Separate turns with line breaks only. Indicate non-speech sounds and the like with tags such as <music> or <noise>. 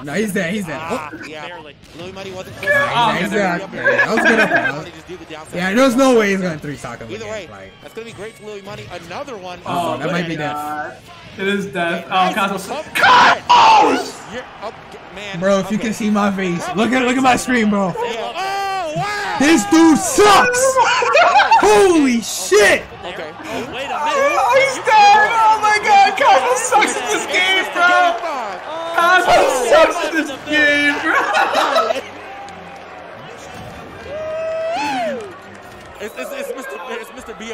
<laughs> No, he's dead. He's dead. Oh, <laughs>
Ah, yeah.
Barely.
Louis Money wasn't close.
yeah, he's dead. Yeah, that was good up there. That was-
Just do the downside.
Yeah, there's no way he's gonna three stock him
Either way.
Like,
that's gonna be great for Louis Money. Another one.
Oh,
that might be
my
death.
God. It is death. Oh,
Nice
Cosmo. Cut! Oh!
You're, oh, man.
bro, if you can see my face, look at look at my screen, bro.
Yeah. Oh, wow.
This dude sucks. <laughs> Holy shit!
Okay.
Oh, wait a minute.
Oh, he's dead! This game, bro!
It's, it's, it's Mr. It's Mr. B.